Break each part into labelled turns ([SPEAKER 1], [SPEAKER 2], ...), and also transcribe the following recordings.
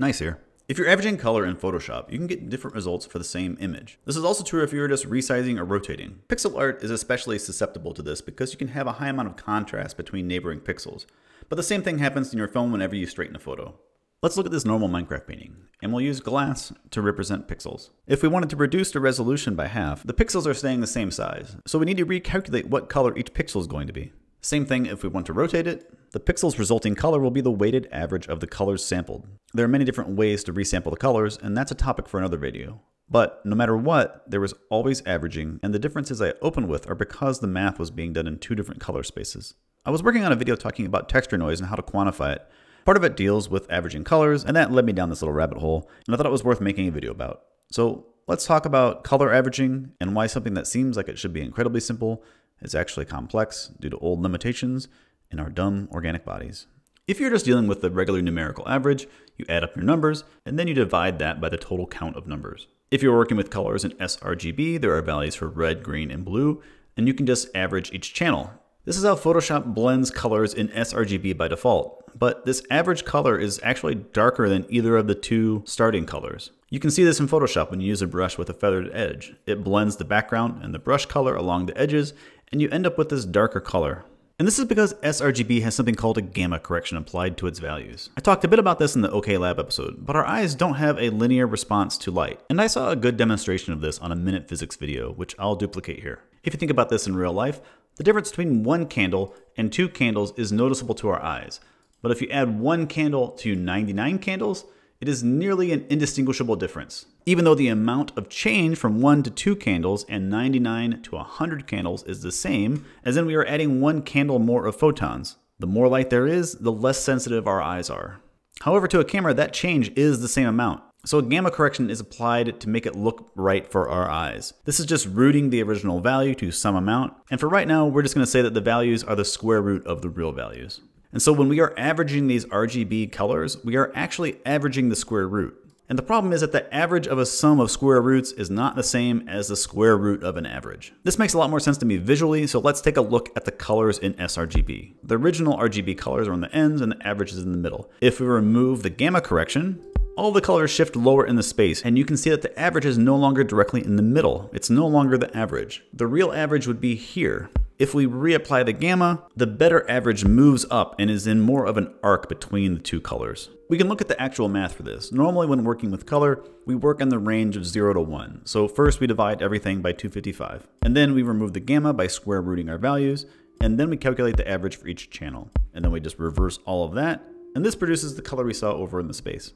[SPEAKER 1] Gneiss here. If you're averaging color in Photoshop, you can get different results for the same image. This is also true if you're just resizing or rotating. Pixel art is especially susceptible to this because you can have a high amount of contrast between neighboring pixels. But the same thing happens in your phone whenever you straighten a photo. Let's look at this normal Minecraft painting, and we'll use glass to represent pixels. If we wanted to reduce the resolution by half, the pixels are staying the same size, so we need to recalculate what color each pixel is going to be. Same thing if we want to rotate it, the pixel's resulting color will be the weighted average of the colors sampled. There are many different ways to resample the colors, and that's a topic for another video. But no matter what, there was always averaging, and the differences I opened with are because the math was being done in two different color spaces. I was working on a video talking about texture noise and how to quantify it. Part of it deals with averaging colors, and that led me down this little rabbit hole, and I thought it was worth making a video about. So let's talk about color averaging and why something that seems like it should be incredibly simple is actually complex due to old limitations in our dumb organic bodies. If you're just dealing with the regular numerical average, you add up your numbers, and then you divide that by the total count of numbers. If you're working with colors in sRGB, there are values for red, green, and blue, and you can just average each channel. This is how Photoshop blends colors in sRGB by default, but this average color is actually darker than either of the two starting colors. You can see this in Photoshop when you use a brush with a feathered edge. It blends the background and the brush color along the edges, and you end up with this darker color. And this is because sRGB has something called a gamma correction applied to its values. I talked a bit about this in the OK Lab episode, but our eyes don't have a linear response to light. And I saw a good demonstration of this on a Minute Physics video, which I'll duplicate here. If you think about this in real life, the difference between one candle and two candles is noticeable to our eyes. But if you add one candle to 99 candles, it is nearly an indistinguishable difference. Even though the amount of change from 1 to 2 candles and 99 to 100 candles is the same, as in we are adding one candle more of photons. The more light there is, the less sensitive our eyes are. However, to a camera, that change is the same amount. So a gamma correction is applied to make it look right for our eyes. This is just rooting the original value to some amount, and for right now, we're just going to say that the values are the square root of the real values. And so when we are averaging these RGB colors, we are actually averaging the square root. And the problem is that the average of a sum of square roots is not the same as the square root of an average. This makes a lot more sense to me visually, so let's take a look at the colors in sRGB. The original RGB colors are on the ends and the average is in the middle. If we remove the gamma correction, all the colors shift lower in the space, and you can see that the average is no longer directly in the middle. It's no longer the average. The real average would be here, if we reapply the gamma, the better average moves up and is in more of an arc between the two colors. We can look at the actual math for this. Normally when working with color, we work in the range of 0 to 1. So first we divide everything by 255. And then we remove the gamma by square rooting our values. And then we calculate the average for each channel. And then we just reverse all of that. And this produces the color we saw over in the space.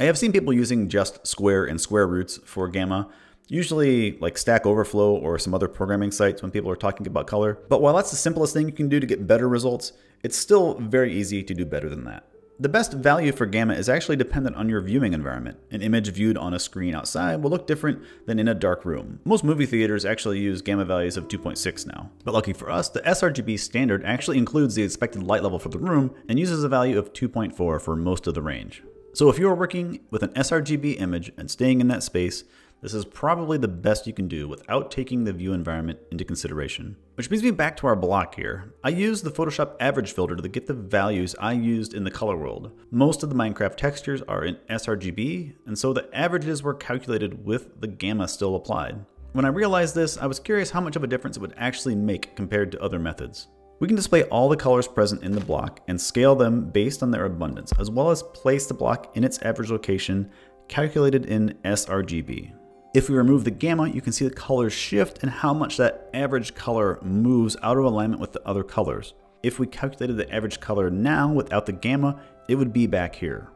[SPEAKER 1] I have seen people using just square and square roots for gamma, usually like Stack Overflow or some other programming sites when people are talking about color. But while that's the simplest thing you can do to get better results, it's still very easy to do better than that. The best value for gamma is actually dependent on your viewing environment. An image viewed on a screen outside will look different than in a dark room. Most movie theaters actually use gamma values of 2.6 now. But lucky for us, the sRGB standard actually includes the expected light level for the room and uses a value of 2.4 for most of the range. So if you're working with an sRGB image and staying in that space, this is probably the best you can do without taking the view environment into consideration. Which brings me back to our block here. I used the Photoshop average filter to get the values I used in the color world. Most of the Minecraft textures are in sRGB, and so the averages were calculated with the gamma still applied. When I realized this, I was curious how much of a difference it would actually make compared to other methods. We can display all the colors present in the block and scale them based on their abundance, as well as place the block in its average location calculated in sRGB. If we remove the gamma, you can see the colors shift and how much that average color moves out of alignment with the other colors. If we calculated the average color now without the gamma, it would be back here.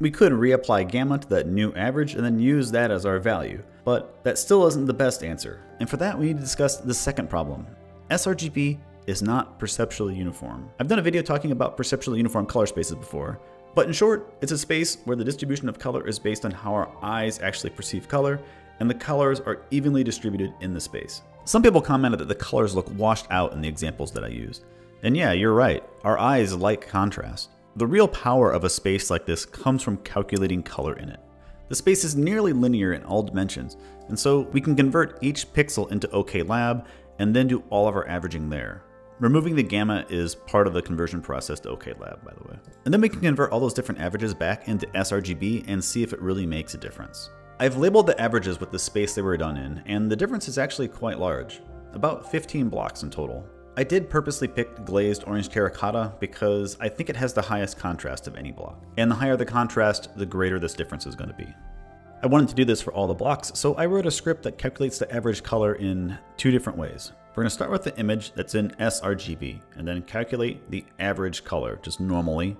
[SPEAKER 1] We could reapply gamma to that new average and then use that as our value, but that still isn't the best answer. And for that, we need to discuss the second problem. sRGB is not perceptually uniform. I've done a video talking about perceptually uniform color spaces before, but in short, it's a space where the distribution of color is based on how our eyes actually perceive color and the colors are evenly distributed in the space. Some people commented that the colors look washed out in the examples that I used. And yeah, you're right, our eyes like contrast. The real power of a space like this comes from calculating color in it. The space is nearly linear in all dimensions, and so we can convert each pixel into OK Lab and then do all of our averaging there. Removing the gamma is part of the conversion process to OKLab, by the way. And then we can convert all those different averages back into sRGB and see if it really makes a difference. I've labeled the averages with the space they were done in, and the difference is actually quite large, about 15 blocks in total. I did purposely pick glazed orange terracotta because I think it has the highest contrast of any block. And the higher the contrast, the greater this difference is going to be. I wanted to do this for all the blocks, so I wrote a script that calculates the average color in two different ways. We're going to start with the image that's in sRGB and then calculate the average color just normally.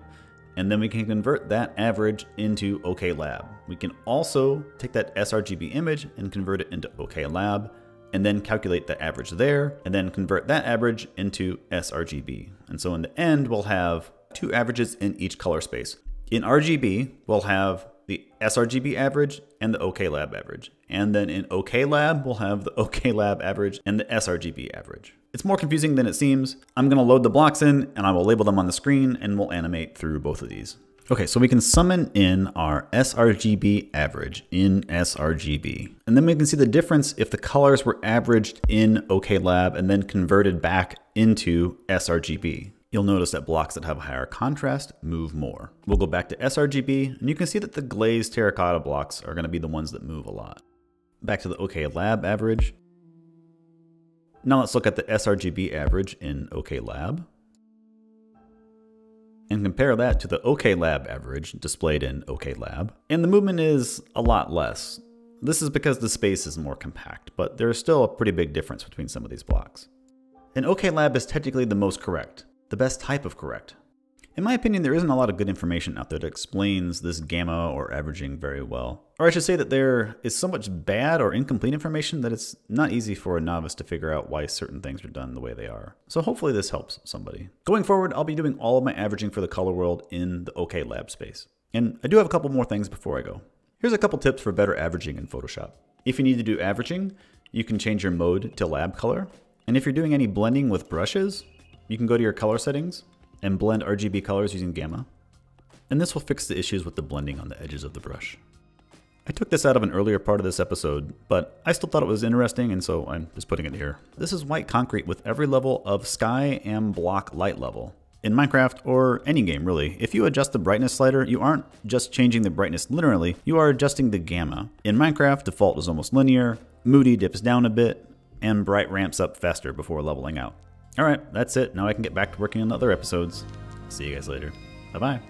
[SPEAKER 1] And then we can convert that average into OKLab. We can also take that sRGB image and convert it into OKLab and then calculate the average there and then convert that average into sRGB. And so in the end, we'll have two averages in each color space. In RGB, we'll have the sRGB average and the OKLab average. And then in OKLab, we'll have the OKLab average and the sRGB average. It's more confusing than it seems. I'm gonna load the blocks in and I will label them on the screen and we'll animate through both of these. Okay, so we can summon in our sRGB average in sRGB. And then we can see the difference if the colors were averaged in OKLab and then converted back into sRGB you'll notice that blocks that have higher contrast move more. We'll go back to sRGB, and you can see that the glazed terracotta blocks are going to be the ones that move a lot. Back to the OK Lab average. Now let's look at the sRGB average in OK Lab. And compare that to the OK Lab average displayed in OK Lab. And the movement is a lot less. This is because the space is more compact, but there's still a pretty big difference between some of these blocks. And OK Lab is technically the most correct, the best type of correct. In my opinion, there isn't a lot of good information out there that explains this gamma or averaging very well. Or I should say that there is so much bad or incomplete information that it's not easy for a novice to figure out why certain things are done the way they are. So hopefully this helps somebody. Going forward, I'll be doing all of my averaging for the color world in the OK Lab space. And I do have a couple more things before I go. Here's a couple tips for better averaging in Photoshop. If you need to do averaging, you can change your mode to lab color. And if you're doing any blending with brushes, you can go to your color settings and blend RGB colors using gamma. And this will fix the issues with the blending on the edges of the brush. I took this out of an earlier part of this episode, but I still thought it was interesting and so I'm just putting it here. This is white concrete with every level of sky and block light level. In Minecraft, or any game really, if you adjust the brightness slider, you aren't just changing the brightness linearly, you are adjusting the gamma. In Minecraft, default is almost linear, moody dips down a bit, and bright ramps up faster before leveling out. All right, that's it. Now I can get back to working on the other episodes. See you guys later. Bye bye.